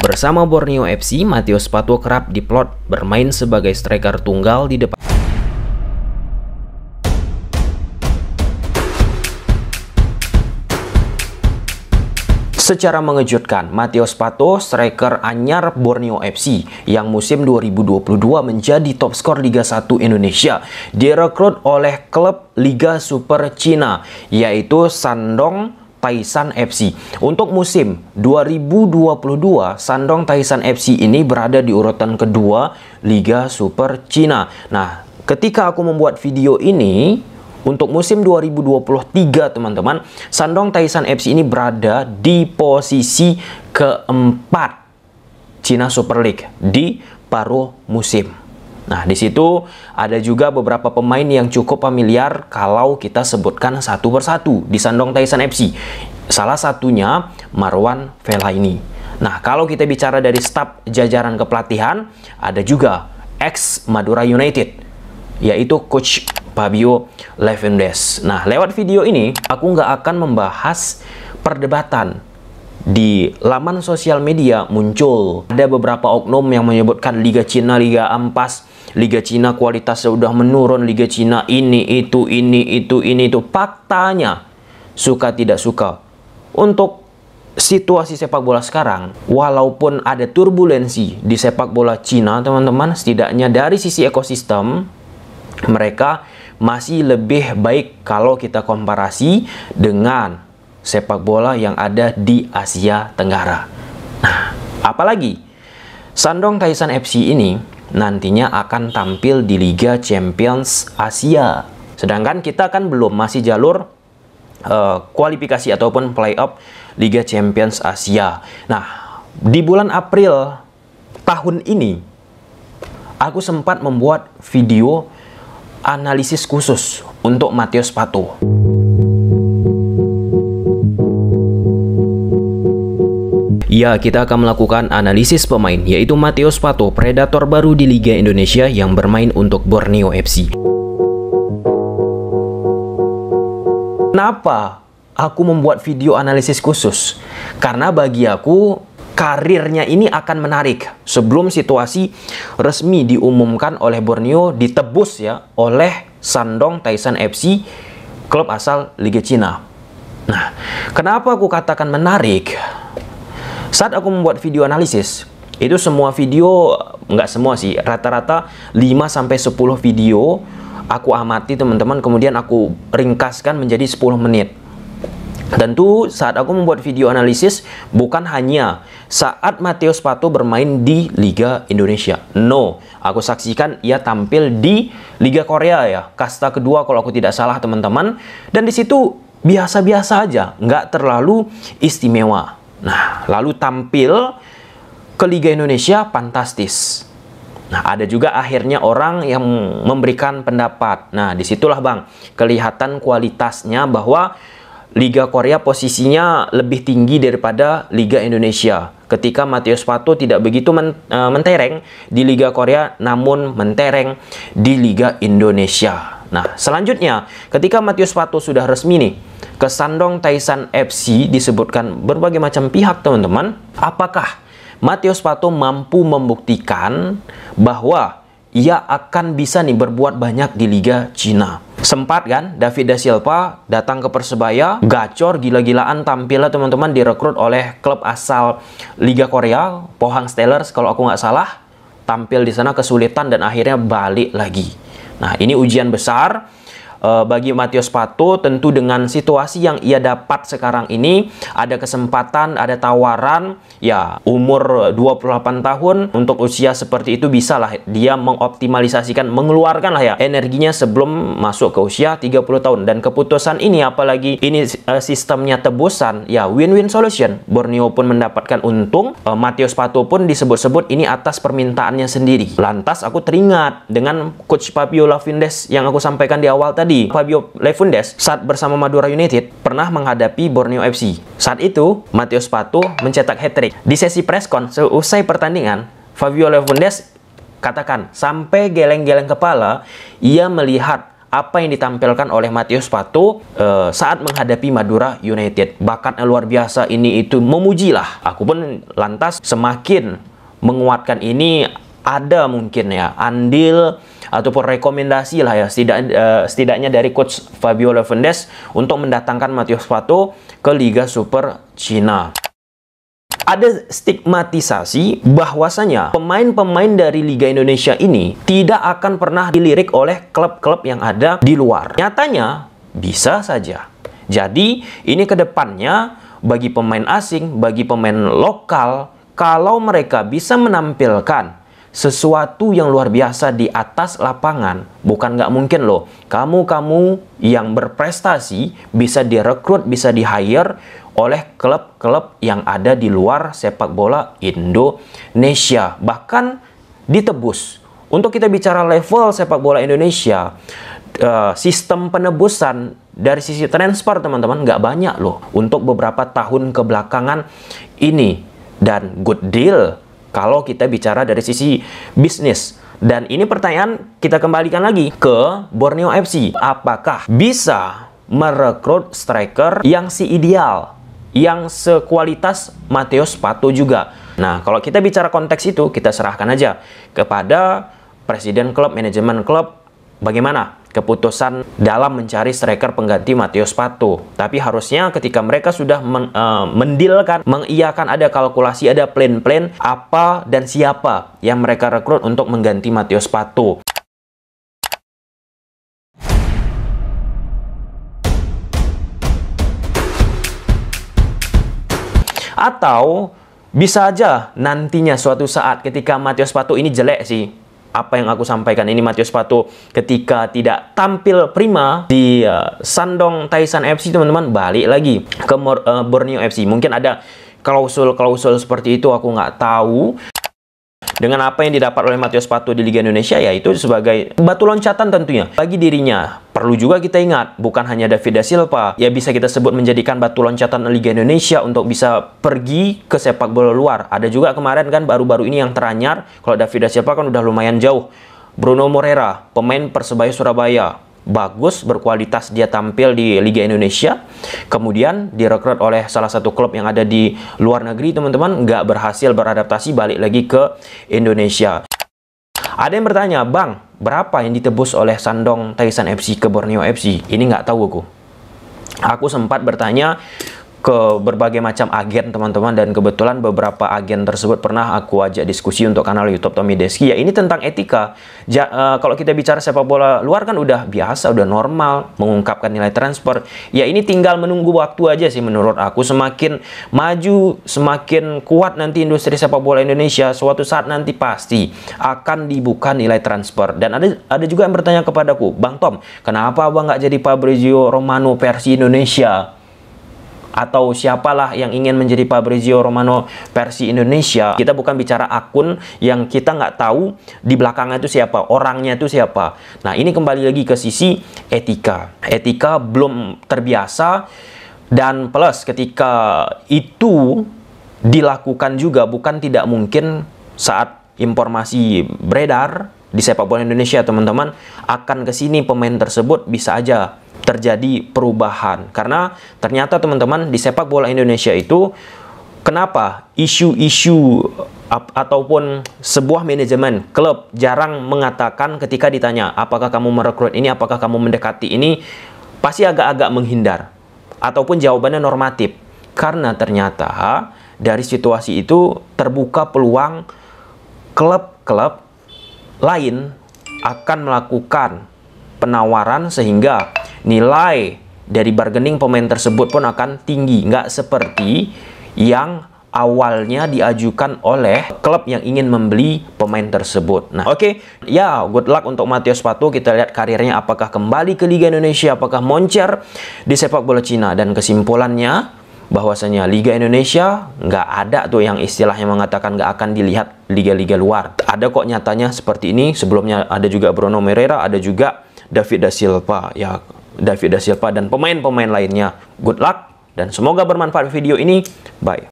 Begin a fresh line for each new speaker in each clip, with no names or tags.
Bersama Borneo FC, Matheus Pato kerap diplot bermain sebagai striker tunggal di depan. Secara mengejutkan, Matheus Pato, striker anyar Borneo FC yang musim 2022 menjadi top skor Liga 1 Indonesia, direkrut oleh klub Liga Super Cina, yaitu Shandong Taisan FC. Untuk musim 2022, Shandong Taisan FC ini berada di urutan kedua Liga Super Cina. Nah, ketika aku membuat video ini, untuk musim 2023 teman-teman, Shandong Taisan FC ini berada di posisi keempat Cina Super League di paruh musim. Nah, di situ ada juga beberapa pemain yang cukup familiar kalau kita sebutkan satu persatu di Sandong Taisan FC. Salah satunya Marwan Fellaini. Nah, kalau kita bicara dari staf jajaran kepelatihan, ada juga ex Madura United, yaitu Coach Fabio Levendes. Nah, lewat video ini, aku nggak akan membahas perdebatan di laman sosial media muncul ada beberapa oknum yang menyebutkan Liga Cina Liga Ampas Liga Cina kualitasnya sudah menurun, Liga Cina ini, itu, ini, itu, ini, itu. Faktanya, suka tidak suka. Untuk situasi sepak bola sekarang, walaupun ada turbulensi di sepak bola Cina, teman-teman, setidaknya dari sisi ekosistem, mereka masih lebih baik kalau kita komparasi dengan sepak bola yang ada di Asia Tenggara. Nah, apalagi Sandong Taisan FC ini nantinya akan tampil di Liga Champions Asia. Sedangkan kita kan belum masih jalur uh, kualifikasi ataupun playoff Liga Champions Asia. Nah, di bulan April tahun ini aku sempat membuat video analisis khusus untuk Matius Pato. Ya, kita akan melakukan analisis pemain, yaitu Mateus Pato, predator baru di Liga Indonesia yang bermain untuk Borneo FC. Kenapa aku membuat video analisis khusus? Karena bagi aku, karirnya ini akan menarik sebelum situasi resmi diumumkan oleh Borneo ditebus ya oleh Shandong Taisan FC, klub asal Liga Cina. Nah, kenapa aku katakan menarik? Saat aku membuat video analisis, itu semua video, nggak semua sih, rata-rata 5-10 video aku amati teman-teman, kemudian aku ringkaskan menjadi 10 menit. Tentu saat aku membuat video analisis bukan hanya saat Mateus Pato bermain di Liga Indonesia. No, aku saksikan ia tampil di Liga Korea ya, kasta kedua kalau aku tidak salah teman-teman. Dan di situ biasa-biasa aja, nggak terlalu istimewa. Nah, lalu tampil ke Liga Indonesia fantastis. Nah, ada juga akhirnya orang yang memberikan pendapat. Nah, di situlah Bang, kelihatan kualitasnya bahwa Liga Korea posisinya lebih tinggi daripada Liga Indonesia. Ketika Matius Pato tidak begitu men uh, mentereng di Liga Korea, namun mentereng di Liga Indonesia. Nah, selanjutnya, ketika Matius Pato sudah resmi nih, ke Sandong Taisan FC disebutkan berbagai macam pihak teman-teman. Apakah Matius Pato mampu membuktikan bahwa ia akan bisa nih berbuat banyak di Liga Cina. Sempat kan David da Silva datang ke Persebaya, gacor gila-gilaan tampilnya teman-teman direkrut oleh klub asal Liga Korea, Pohang Steelers kalau aku nggak salah. Tampil di sana kesulitan dan akhirnya balik lagi. Nah, ini ujian besar bagi Matius Pato tentu dengan situasi yang ia dapat sekarang ini ada kesempatan, ada tawaran ya umur 28 tahun untuk usia seperti itu bisa lah dia mengoptimalisasikan mengeluarkan lah ya energinya sebelum masuk ke usia 30 tahun. Dan keputusan ini apalagi ini uh, sistemnya tebusan ya win-win solution. Borneo pun mendapatkan untung uh, Matius Pato pun disebut-sebut ini atas permintaannya sendiri. Lantas aku teringat dengan coach Fabio Lavindes yang aku sampaikan di awal tadi tadi, Fabio Lefundes saat bersama Madura United pernah menghadapi Borneo FC. Saat itu, Matius Pato mencetak hat-trick. Di sesi preskon seusai pertandingan, Fabio Lefundes katakan sampai geleng-geleng kepala ia melihat apa yang ditampilkan oleh Matius Pato uh, saat menghadapi Madura United. Bakatnya luar biasa ini itu memujilah. Aku pun lantas semakin menguatkan ini ada mungkin ya andil ataupun rekomendasi lah ya setidak, uh, setidaknya dari coach Fabio Levendes untuk mendatangkan Matius Pato ke Liga Super Cina ada stigmatisasi bahwasanya pemain-pemain dari Liga Indonesia ini tidak akan pernah dilirik oleh klub-klub yang ada di luar. Nyatanya bisa saja. Jadi ini ke depannya bagi pemain asing, bagi pemain lokal, kalau mereka bisa menampilkan sesuatu yang luar biasa di atas lapangan. Bukan nggak mungkin loh. Kamu-kamu yang berprestasi bisa direkrut, bisa di-hire oleh klub-klub yang ada di luar sepak bola Indonesia. Bahkan ditebus. Untuk kita bicara level sepak bola Indonesia, uh, sistem penebusan dari sisi transfer teman-teman nggak banyak loh untuk beberapa tahun kebelakangan ini dan good deal kalau kita bicara dari sisi bisnis. Dan ini pertanyaan kita kembalikan lagi ke Borneo FC apakah bisa merekrut striker yang si ideal yang sekualitas Mateus Pato juga. Nah, kalau kita bicara konteks itu, kita serahkan aja kepada presiden klub, manajemen klub, bagaimana keputusan dalam mencari striker pengganti Mateus Pato. Tapi harusnya ketika mereka sudah men, uh, mendilkan, mengiyakan ada kalkulasi, ada plan-plan apa dan siapa yang mereka rekrut untuk mengganti Mateus Pato. Atau bisa aja nantinya suatu saat ketika Matius Pato ini jelek sih. Apa yang aku sampaikan ini Matius Pato ketika tidak tampil prima di uh, Sandong Taisan FC teman-teman balik lagi ke Mor uh, Borneo FC. Mungkin ada klausul-klausul seperti itu aku nggak tahu dengan apa yang didapat oleh Matius Pato di Liga Indonesia yaitu sebagai batu loncatan tentunya bagi dirinya. Perlu juga kita ingat, bukan hanya David da Silva, ya bisa kita sebut menjadikan batu loncatan Liga Indonesia untuk bisa pergi ke sepak bola luar. Ada juga kemarin kan baru-baru ini yang teranyar, kalau David da Silva kan udah lumayan jauh. Bruno Morera, pemain Persebaya Surabaya, bagus, berkualitas dia tampil di Liga Indonesia. Kemudian direkrut oleh salah satu klub yang ada di luar negeri, teman-teman, nggak berhasil beradaptasi balik lagi ke Indonesia. Ada yang bertanya, Bang, berapa yang ditebus oleh Sandong Taisan FC ke Borneo FC? Ini nggak tahu aku. Aku sempat bertanya ke berbagai macam agen teman-teman. Dan kebetulan beberapa agen tersebut pernah aku ajak diskusi untuk kanal YouTube Tommy Deski. Ya ini tentang etika. Ja, uh, kalau kita bicara sepak bola luar kan udah biasa udah normal mengungkapkan nilai transfer. Ya ini tinggal menunggu waktu aja sih menurut aku. Semakin maju semakin kuat nanti industri sepak bola Indonesia suatu saat nanti pasti akan dibuka nilai transfer. Dan ada ada juga yang bertanya kepadaku Bang Tom kenapa abang nggak jadi Fabrizio Romano versi Indonesia atau siapalah yang ingin menjadi Fabrizio Romano versi Indonesia. Kita bukan bicara akun yang kita nggak tahu di belakangnya itu siapa orangnya itu siapa. Nah ini kembali lagi ke sisi etika. Etika belum terbiasa dan plus ketika itu dilakukan juga bukan tidak mungkin saat informasi beredar di sepak bola Indonesia teman-teman akan ke sini pemain tersebut bisa aja terjadi perubahan. Karena ternyata teman-teman di sepak bola Indonesia itu kenapa isu-isu ataupun sebuah manajemen klub jarang mengatakan ketika ditanya apakah kamu merekrut ini? Apakah kamu mendekati ini? Pasti agak-agak menghindar ataupun jawabannya normatif. Karena ternyata dari situasi itu terbuka peluang klub-klub lain akan melakukan penawaran sehingga nilai dari bargaining pemain tersebut pun akan tinggi. Nggak seperti yang awalnya diajukan oleh klub yang ingin membeli pemain tersebut. Nah, oke, okay. ya good luck untuk Matius Pato. Kita lihat karirnya apakah kembali ke Liga Indonesia, apakah moncer di sepak bola Cina. Dan kesimpulannya, bahwasanya Liga Indonesia nggak ada tuh yang istilahnya mengatakan nggak akan dilihat liga-liga luar. Ada kok nyatanya seperti ini. Sebelumnya ada juga Bruno Merera, ada juga David da Silva. Ya, David da Silva dan pemain-pemain lainnya. Good luck dan semoga bermanfaat video ini. Bye.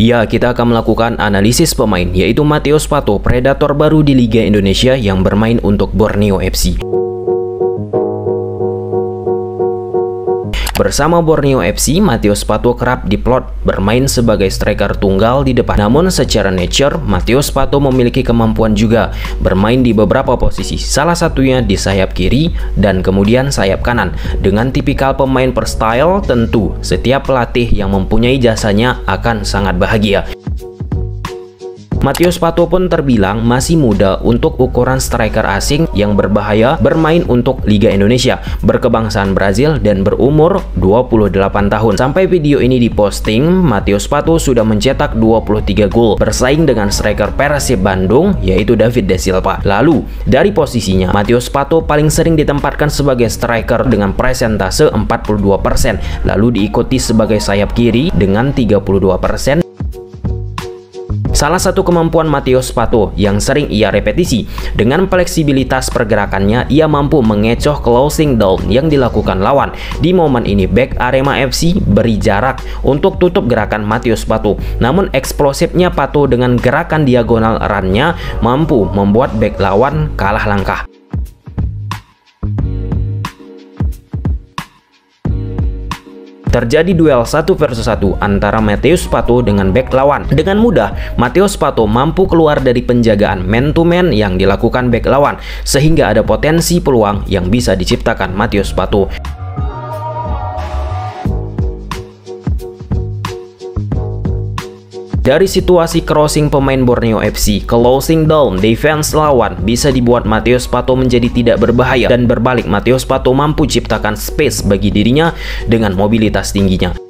Ya, kita akan melakukan analisis pemain, yaitu Mateus Pato, predator baru di Liga Indonesia yang bermain untuk Borneo FC. Bersama Borneo FC, Matius Pato kerap diplot bermain sebagai striker tunggal di depan. Namun secara nature, Matius Pato memiliki kemampuan juga bermain di beberapa posisi, salah satunya di sayap kiri dan kemudian sayap kanan. Dengan tipikal pemain per style, tentu setiap pelatih yang mempunyai jasanya akan sangat bahagia. Matius Pato pun terbilang masih muda untuk ukuran striker asing yang berbahaya bermain untuk Liga Indonesia, berkebangsaan Brazil dan berumur 28 tahun. Sampai video ini diposting, Matius Pato sudah mencetak 23 gol, bersaing dengan striker Persib Bandung yaitu David De Silva. Lalu, dari posisinya, Matius Pato paling sering ditempatkan sebagai striker dengan presentase 42%, lalu diikuti sebagai sayap kiri dengan 32%, Salah satu kemampuan Matteo Spato yang sering ia repetisi, dengan fleksibilitas pergerakannya ia mampu mengecoh closing down yang dilakukan lawan. Di momen ini back Arema FC beri jarak untuk tutup gerakan Matteo Spato. Namun eksplosifnya Pato dengan gerakan diagonal runnya mampu membuat back lawan kalah langkah. Terjadi duel satu versus satu antara Mateus Pato dengan back lawan. Dengan mudah, Mateus Pato mampu keluar dari penjagaan man-to-man -man yang dilakukan back lawan, sehingga ada potensi peluang yang bisa diciptakan Mateus Pato. Dari situasi crossing pemain Borneo FC, closing down defense lawan bisa dibuat Mateus Pato menjadi tidak berbahaya dan berbalik Mateus Pato mampu ciptakan space bagi dirinya dengan mobilitas tingginya.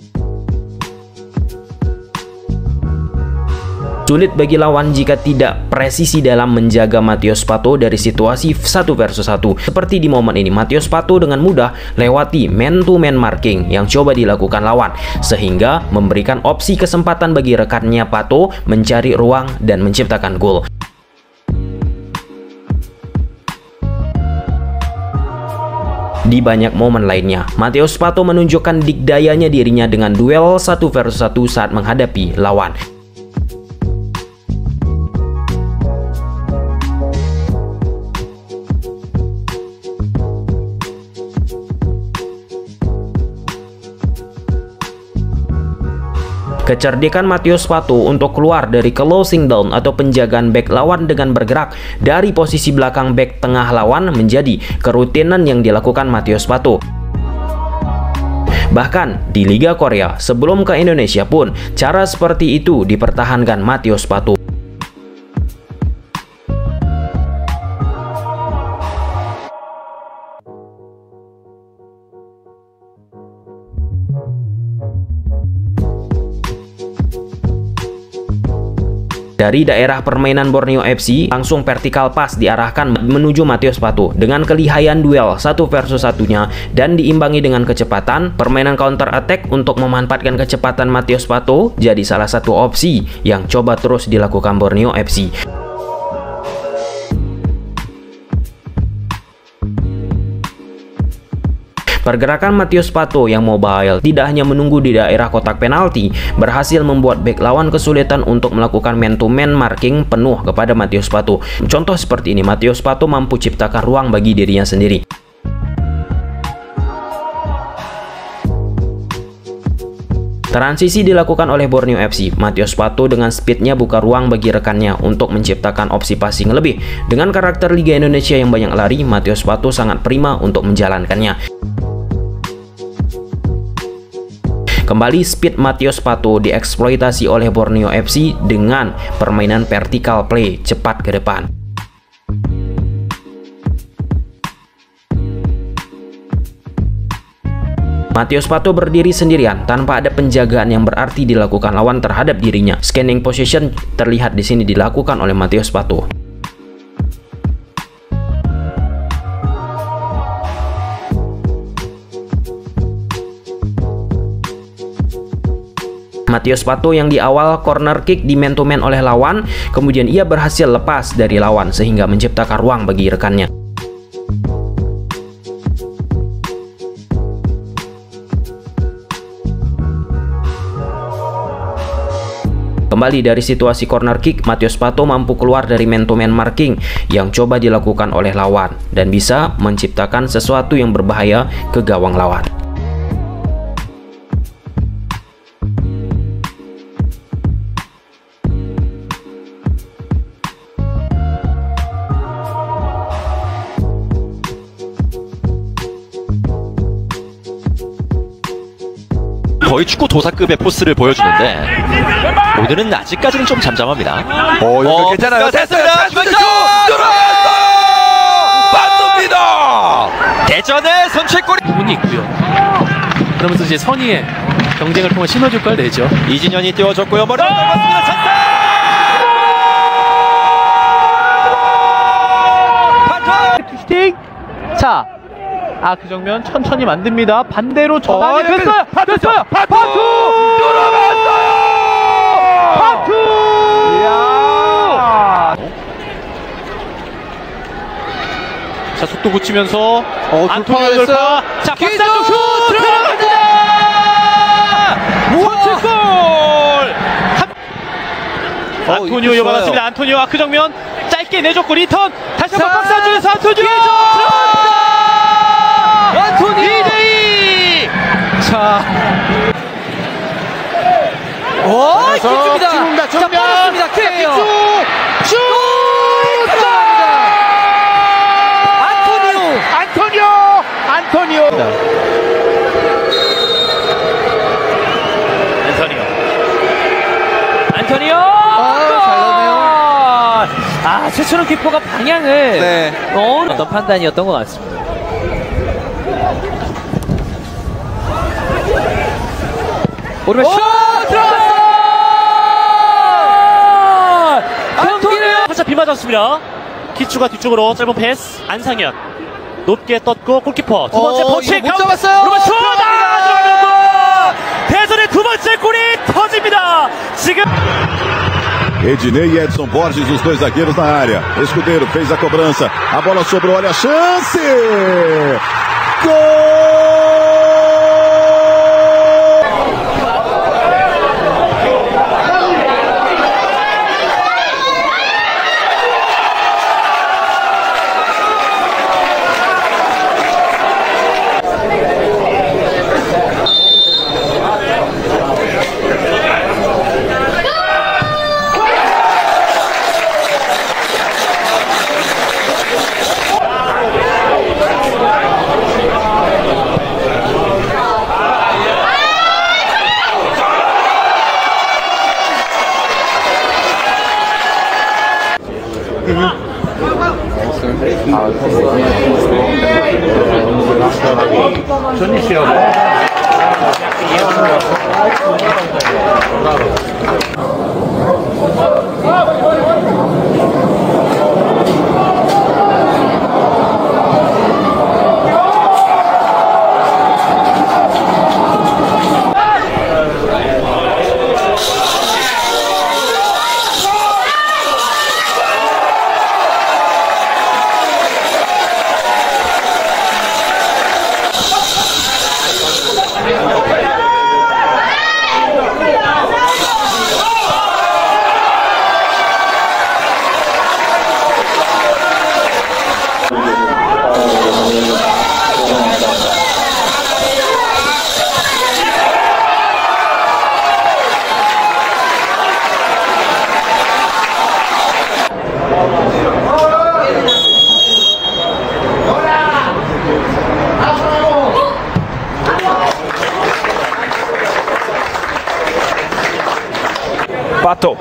Sulit bagi lawan jika tidak presisi dalam menjaga Matius Pato dari situasi satu versus satu. Seperti di momen ini, Matius Pato dengan mudah lewati man-to-man -man marking yang coba dilakukan lawan, sehingga memberikan opsi kesempatan bagi rekannya Pato mencari ruang dan menciptakan gol. Di banyak momen lainnya, Mateus Pato menunjukkan dikdayanya dirinya dengan duel satu versus satu saat menghadapi lawan. Kecerdikan Matius Pato untuk keluar dari closing down atau penjagaan back lawan dengan bergerak dari posisi belakang back tengah lawan menjadi kerutinan yang dilakukan Matius Pato. Bahkan di Liga Korea sebelum ke Indonesia pun cara seperti itu dipertahankan Matius Pato. Dari daerah permainan Borneo FC, langsung vertikal pas diarahkan menuju Matius Patu. Dengan kelihayan duel satu versus satunya dan diimbangi dengan kecepatan, permainan counter attack untuk memanfaatkan kecepatan Matius Patu jadi salah satu opsi yang coba terus dilakukan Borneo FC. Pergerakan Matius Pato yang mobile tidak hanya menunggu di daerah kotak penalti, berhasil membuat back lawan kesulitan untuk melakukan man-to-man -man marking penuh kepada Matius Pato. Contoh seperti ini, Matius Pato mampu ciptakan ruang bagi dirinya sendiri. Transisi dilakukan oleh Borneo FC. Matius Pato dengan speednya buka ruang bagi rekannya untuk menciptakan opsi passing lebih. Dengan karakter Liga Indonesia yang banyak lari, Matius Pato sangat prima untuk menjalankannya. Kembali speed Matius Pato dieksploitasi oleh Borneo FC dengan permainan vertical play cepat ke depan. Matius Pato berdiri sendirian tanpa ada penjagaan yang berarti dilakukan lawan terhadap dirinya. Scanning position terlihat di sini dilakukan oleh Matius Pato. Matius Pato yang di awal corner kick di man to man oleh lawan, kemudian ia berhasil lepas dari lawan sehingga menciptakan ruang bagi rekannya. Kembali dari situasi corner kick, Matius Pato mampu keluar dari man-to-man marking yang coba dilakukan oleh lawan dan bisa menciptakan sesuatu yang berbahaya ke gawang lawan.
거의 축구 도사급의 포스를 보여주는데 오늘은 아직까지는 좀 잠잠합니다.
어,
어,
괜찮아요.
됐습니다.
들어갔어요. 빠집니다.
대전의 선취골이
부분이 있고요. 그러면서 이제 선의의 경쟁을 통해 시너지 효과를 내죠.
이진현이 띄워줬고요. 머리 넘었습니다. 찬스!
슈팅. 자, 아 그 정면 천천히 만듭니다. 반대로
어,
전환이
약간
됐어요.
파투,
됐어요.
파투!
파투.
들어갔어요.
파투.
이야.
자 속도 붙이면서
어,
안토니오.
돌파.
자 박찬호 슛
들어갑니다.
선취골.
어,
안토니오.
좋아요.
안토니오 아크 정면 짧게 내줬고 리턴 다시 한번 안토니오
안토니오.
자
오,
기쁩니다.
지금다
자, 빠졌습니다.
케어.
슛!
안토니오. 안토니오. 안토니오.
안토니오. 안토니오.
잘 넣네요.
아, 최철원 키퍼가 방향을
네.
어, 어떤 판단이었던 것 같습니다. 오르면 슛! 들어갔어! 안토니오! 살짝 비 맞았습니다. 키추가 뒤쪽으로 짧은 패스. 안상현. 높게 떴고 골키퍼 두 번째
어, 이거 못 잡았어요.
오르면 슛! 아. 들어가면 대전의 두 번째 골이 터집니다. 지금
Ednei e Edson Borges, os dois zagueiros na área. Escudeiro fez a cobrança. A bola sobrou, olha a chance! Gol!
Pato.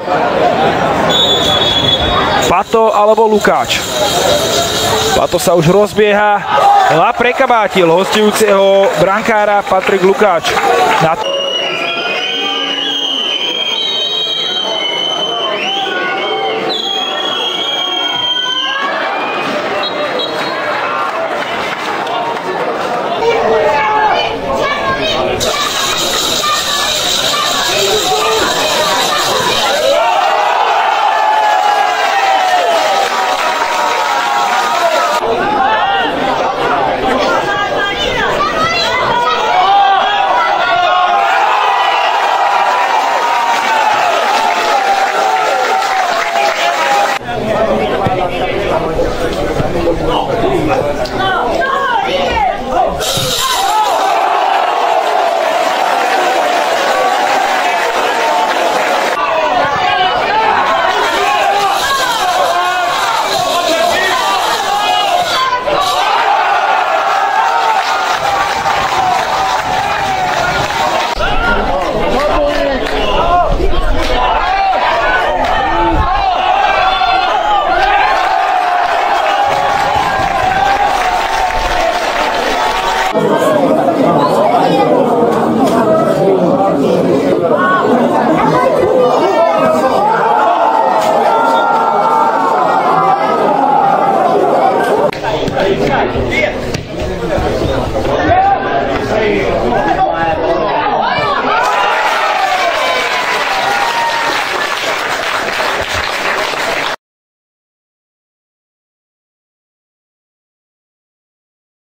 Pato alebo Lukáč. Pato sa už rozbieha. A prekabátil hostujúceho brankára Patrik Lukáč. Na